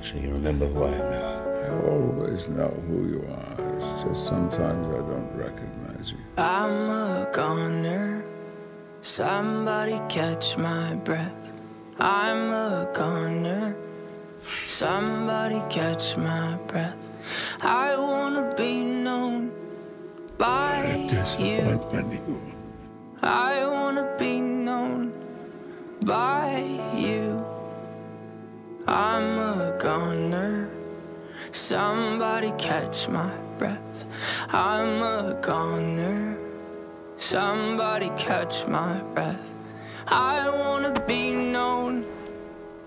So you remember who I am now? I always know who you are. It's just sometimes I don't recognize you. I'm a goner. Somebody catch my breath. I'm a goner. Somebody catch my breath. I wanna be known by you. Disappointment, you. I wanna be known by you. I'm a goner. Somebody catch my breath. I'm a goner. Somebody catch my breath. I wanna be known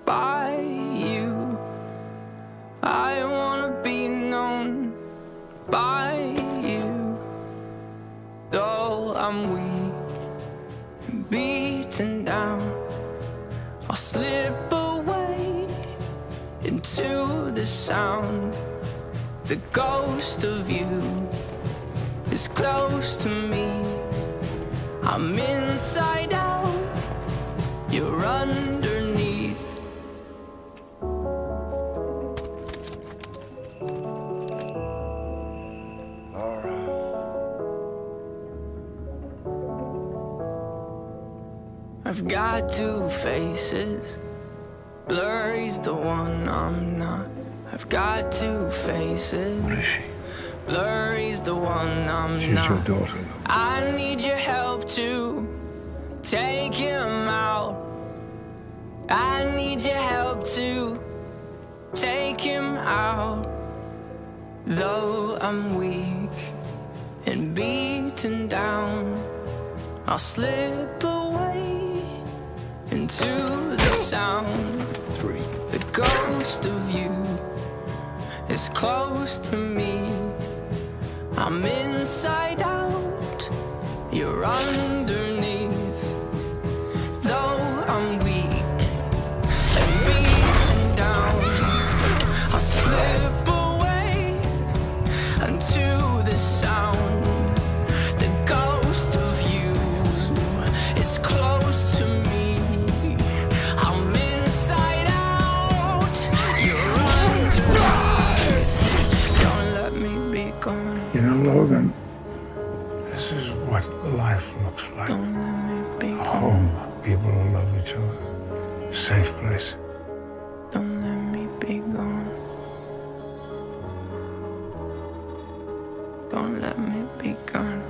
by you. I wanna be known by you. Though I'm weak beaten down, I'll slip away into the sound. The ghost of you is close to me. I'm inside out, you're underneath. I've got two faces. Blurry's the one I'm not. I've got two faces. What is she? Blurry's the one I'm She's not. your daughter. I need your help to take him out. I need your help to take him out. Though I'm weak and beaten down, I'll slip away into the sound. Three. The ghost of you is close to me. I'm inside out, you're underneath. You know, Logan, this is what life looks like. Don't let me be A home, people who love each other. Safe place. Don't let me be gone. Don't let me be gone.